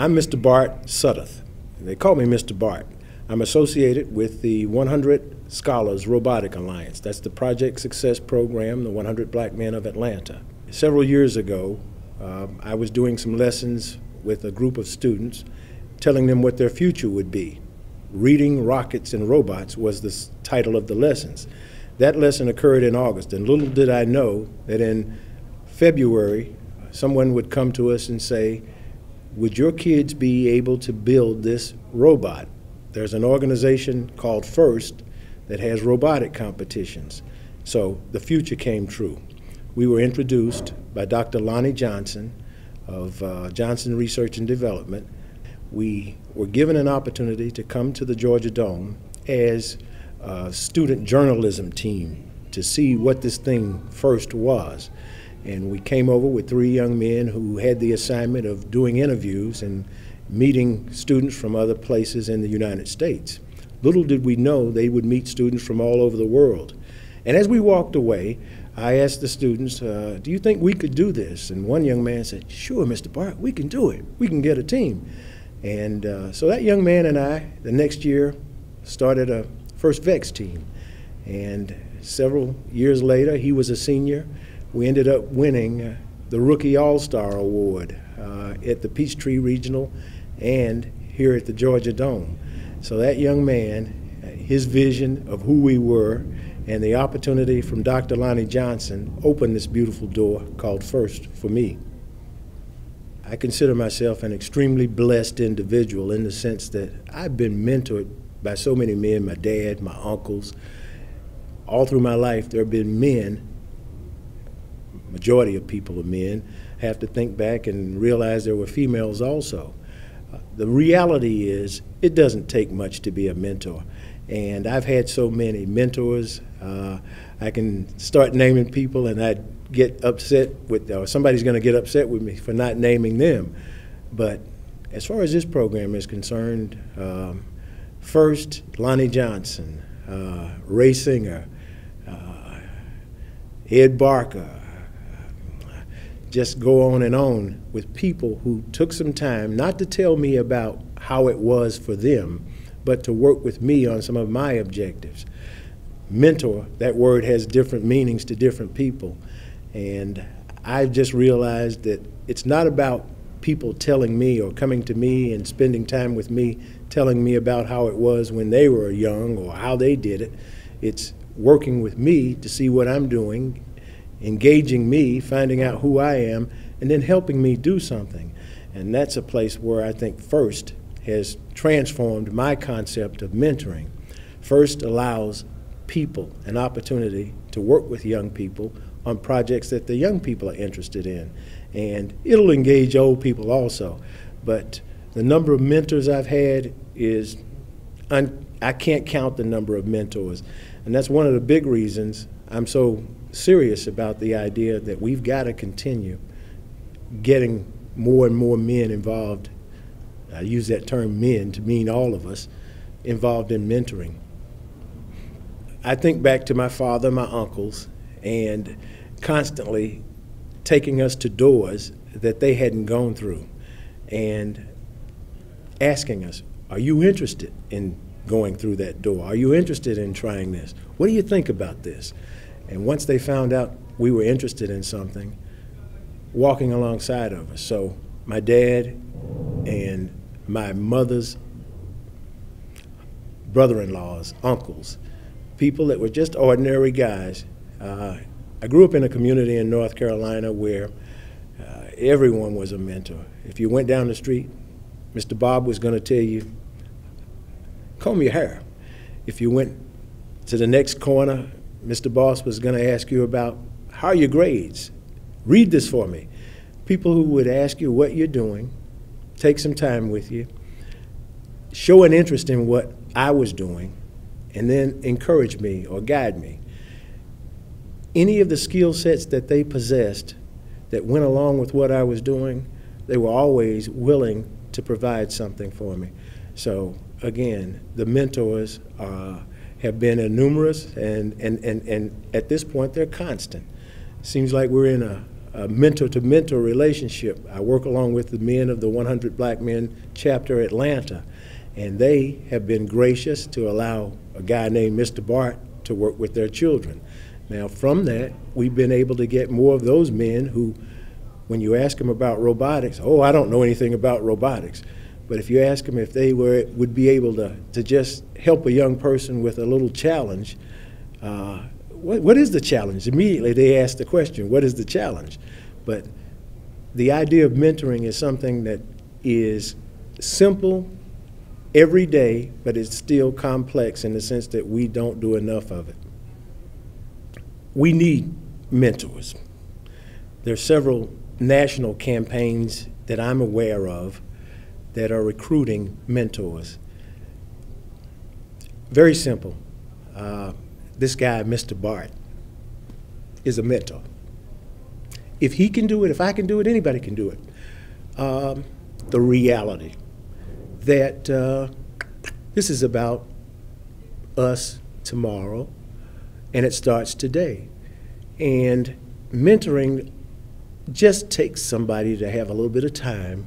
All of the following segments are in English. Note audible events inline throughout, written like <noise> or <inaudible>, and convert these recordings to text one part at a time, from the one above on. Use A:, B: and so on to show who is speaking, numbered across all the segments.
A: I'm Mr. Bart Sudderath. They call me Mr. Bart. I'm associated with the 100 Scholars Robotic Alliance. That's the Project Success Program, the 100 Black Men of Atlanta. Several years ago, uh, I was doing some lessons with a group of students, telling them what their future would be. Reading Rockets and Robots was the title of the lessons. That lesson occurred in August, and little did I know that in February, someone would come to us and say, Would your kids be able to build this robot? There's an organization called FIRST that has robotic competitions. So the future came true. We were introduced by Dr. Lonnie Johnson of uh, Johnson Research and Development. We were given an opportunity to come to the Georgia Dome as a student journalism team to see what this thing first was. And we came over with three young men who had the assignment of doing interviews and meeting students from other places in the United States. Little did we know they would meet students from all over the world. And as we walked away, I asked the students, uh, Do you think we could do this? And one young man said, Sure, Mr. Bart, we can do it. We can get a team. And uh, so that young man and I, the next year, started a First VEX team. And several years later, he was a senior. We ended up winning uh, the Rookie All Star Award uh, at the Peachtree Regional and here at the Georgia Dome. So that young man, his vision of who we were, and the opportunity from Dr. Lonnie Johnson opened this beautiful door called First for me. I consider myself an extremely blessed individual in the sense that I've been mentored by so many men, my dad, my uncles. All through my life, there have been men, majority of people are men, have to think back and realize there were females also. Uh, the reality is, it doesn't take much to be a mentor. And I've had so many mentors. Uh, I can start naming people and I'd get upset with, or somebody's going to get upset with me for not naming them. But as far as this program is concerned, um, first, Lonnie Johnson, uh, Ray Singer, uh, Ed Barker, just go on and on with people who took some time not to tell me about how it was for them, but to work with me on some of my objectives. Mentor, that word has different meanings to different people. And I've just realized that it's not about people telling me or coming to me and spending time with me telling me about how it was when they were young or how they did it. It's working with me to see what I'm doing engaging me, finding out who I am, and then helping me do something. And that's a place where I think FIRST has transformed my concept of mentoring. FIRST allows people an opportunity to work with young people on projects that the young people are interested in. And it'll engage old people also. But the number of mentors I've had is, I can't count the number of mentors. And that's one of the big reasons I'm so serious about the idea that we've got to continue getting more and more men involved. I use that term men to mean all of us involved in mentoring. I think back to my father, my uncles, and constantly taking us to doors that they hadn't gone through and asking us, Are you interested in going through that door? Are you interested in trying this? What do you think about this? And once they found out we were interested in something, walking alongside of us. So my dad and my mother's brother-in-laws, uncles, people that were just ordinary guys. Uh, I grew up in a community in North Carolina where uh, everyone was a mentor. If you went down the street, Mr. Bob was going to tell you, comb your hair. If you went to the next corner, Mr. Boss was going to ask you about how are your grades? Read this for me. People who would ask you what you're doing, take some time with you, show an interest in what I was doing, and then encourage me or guide me. Any of the skill sets that they possessed that went along with what I was doing, they were always willing to provide something for me. So again, the mentors are have been numerous, and, and, and, and at this point, they're constant. Seems like we're in a, a mentor-to-mentor relationship. I work along with the men of the 100 Black Men Chapter Atlanta, and they have been gracious to allow a guy named Mr. Bart to work with their children. Now, from that, we've been able to get more of those men who, when you ask them about robotics, oh, I don't know anything about robotics. But if you ask them if they were, would be able to, to just help a young person with a little challenge, uh, what, what is the challenge? Immediately they ask the question, what is the challenge? But the idea of mentoring is something that is simple every day, but it's still complex in the sense that we don't do enough of it. We need mentors. There are several national campaigns that I'm aware of that are recruiting mentors. Very simple. Uh, this guy, Mr. Bart, is a mentor. If he can do it, if I can do it, anybody can do it. Um, the reality that uh, this is about us tomorrow, and it starts today. And mentoring just takes somebody to have a little bit of time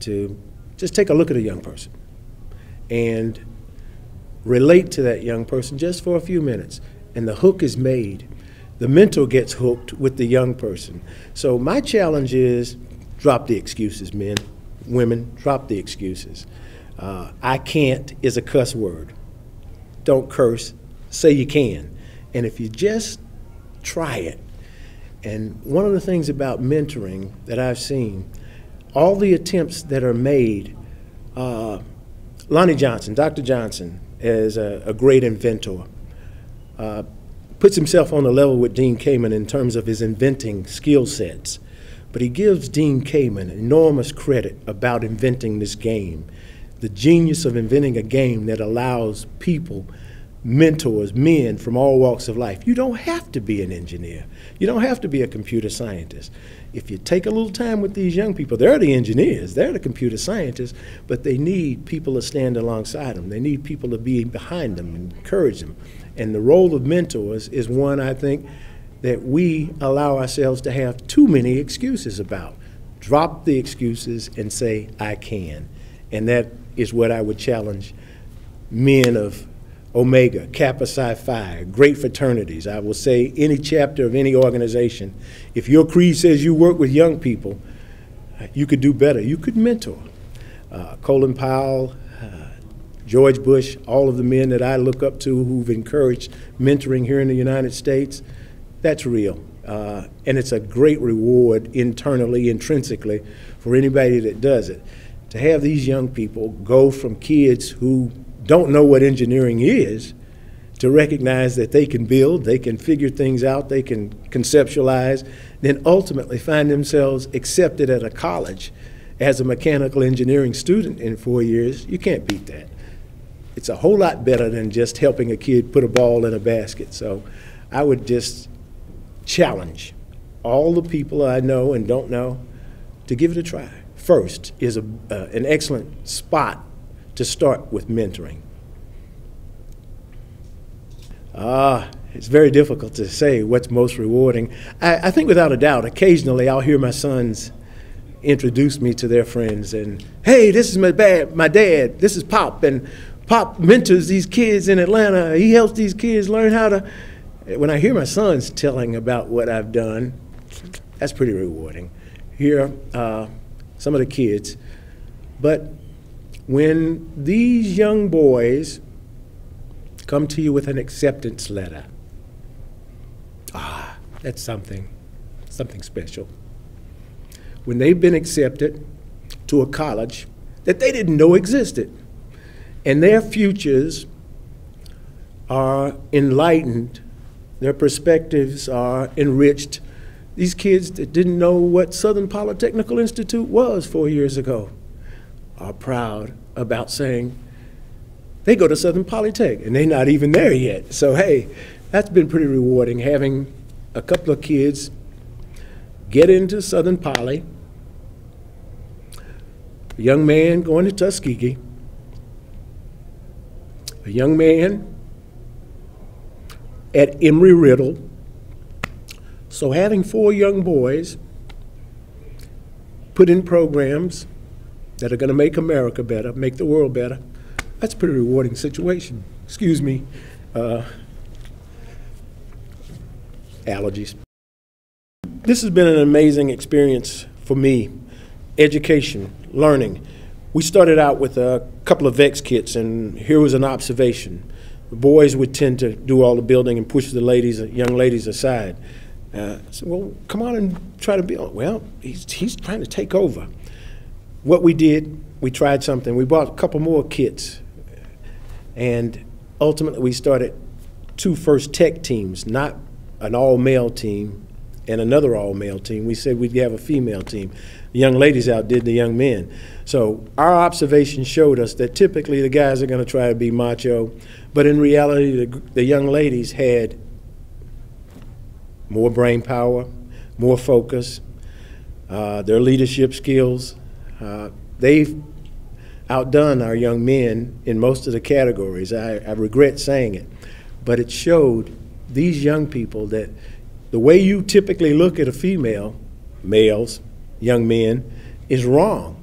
A: to just take a look at a young person and relate to that young person just for a few minutes. And the hook is made. The mentor gets hooked with the young person. So my challenge is drop the excuses, men, women, drop the excuses. Uh, I can't is a cuss word. Don't curse, say you can. And if you just try it, and one of the things about mentoring that I've seen, all the attempts that are made, uh, Lonnie Johnson, Dr. Johnson, is a, a great inventor. Uh, puts himself on a level with Dean Kamen in terms of his inventing skill sets. But he gives Dean Kamen enormous credit about inventing this game, the genius of inventing a game that allows people, mentors, men from all walks of life. You don't have to be an engineer. You don't have to be a computer scientist if you take a little time with these young people, they're the engineers, they're the computer scientists, but they need people to stand alongside them. They need people to be behind them and encourage them. And the role of mentors is one I think that we allow ourselves to have too many excuses about. Drop the excuses and say, I can. And that is what I would challenge men of Omega, Kappa Psi Phi, great fraternities. I will say any chapter of any organization, if your creed says you work with young people, you could do better. You could mentor. Uh, Colin Powell, uh, George Bush, all of the men that I look up to who've encouraged mentoring here in the United States, that's real. Uh, and it's a great reward internally, intrinsically, for anybody that does it. To have these young people go from kids who don't know what engineering is to recognize that they can build, they can figure things out, they can conceptualize, then ultimately find themselves accepted at a college as a mechanical engineering student in four years, you can't beat that. It's a whole lot better than just helping a kid put a ball in a basket. So I would just challenge all the people I know and don't know to give it a try. First is a, uh, an excellent spot to start with mentoring? Ah, it's very difficult to say what's most rewarding. I, I, think without a doubt, occasionally I'll hear my sons introduce me to their friends and, hey, this is my, dad, my dad, this is Pop, and Pop mentors these kids in Atlanta. He helps these kids learn how to. When I hear my sons telling about what I've done, that's pretty rewarding. Here, uh, some of the kids, but when these young boys come to you with an acceptance letter, ah, that's something, something special. When they've been accepted to a college that they didn't know existed, and their futures are enlightened, their perspectives are enriched. These kids that didn't know what Southern Polytechnical Institute was four years ago are proud about saying they go to Southern Polytech and they're not even there yet. So, hey, that's been pretty rewarding having a couple of kids get into Southern Poly, a young man going to Tuskegee, a young man at Embry-Riddle, So having four young boys put in programs that are going to make America better, make the world better, that's a pretty rewarding situation. Excuse me, uh, allergies. This has been an amazing experience for me. Education, learning. We started out with a couple of VEX kits, and here was an observation. The boys would tend to do all the building and push the ladies, young ladies aside. Uh, said, well, come on and try to build. Well, he's, he's trying to take over. What we did, we tried something. We bought a couple more kits, and ultimately we started two first tech teams, not an all-male team and another all-male team. We said we'd have a female team. The young ladies outdid the young men. So our observation showed us that typically the guys are going to try to be macho, but in reality, the, the young ladies had more brain power, more focus, uh, their leadership skills. Uh, they've outdone our young men in most of the categories. I, I regret saying it, but it showed these young people that the way you typically look at a female, males, young men, is wrong.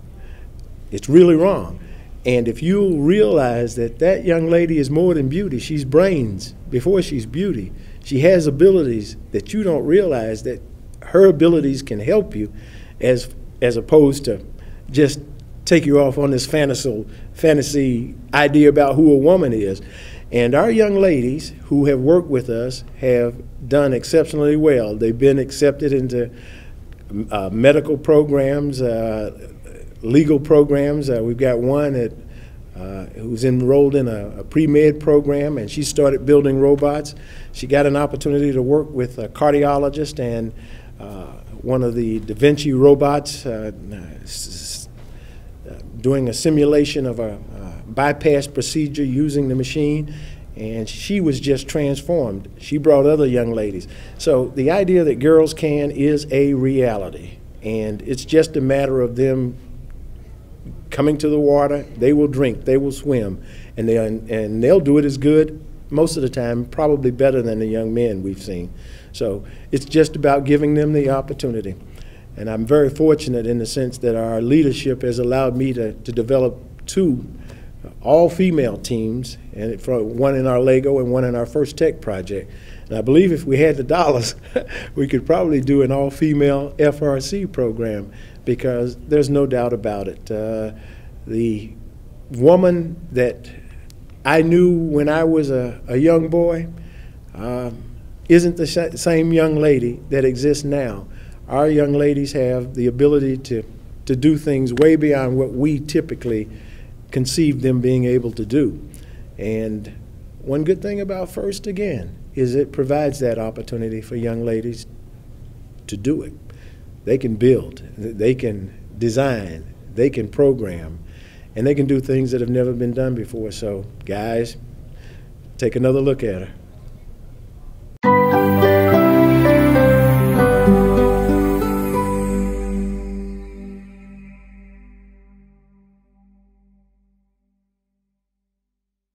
A: It's really wrong. And if you realize that that young lady is more than beauty, she's brains before she's beauty. She has abilities that you don't realize that her abilities can help you as as opposed to just take you off on this fantasy fantasy idea about who a woman is. And our young ladies who have worked with us have done exceptionally well. They've been accepted into uh, medical programs, uh, legal programs. Uh, we've got one that uh, who's enrolled in a, a pre-med program, and she started building robots. She got an opportunity to work with a cardiologist and uh, one of the Da Vinci robots uh, doing a simulation of a bypass procedure using the machine, and she was just transformed. She brought other young ladies. So the idea that girls can is a reality, and it's just a matter of them coming to the water. They will drink, they will swim, and they and they'll do it as good most of the time, probably better than the young men we've seen. So it's just about giving them the opportunity. And I'm very fortunate in the sense that our leadership has allowed me to, to develop two all-female teams, and one in our Lego and one in our first tech project. And I believe if we had the <laughs> dollars, we could probably do an all-female FRC program because there's no doubt about it. Uh, the woman that I knew when I was a, a young boy uh, isn't the same young lady that exists now. Our young ladies have the ability to, to do things way beyond what we typically conceive them being able to do. And one good thing about FIRST, again, is it provides that opportunity for young ladies to do it. They can build, they can design, they can program, and they can do things that have never been done before. So, guys, take another look at her.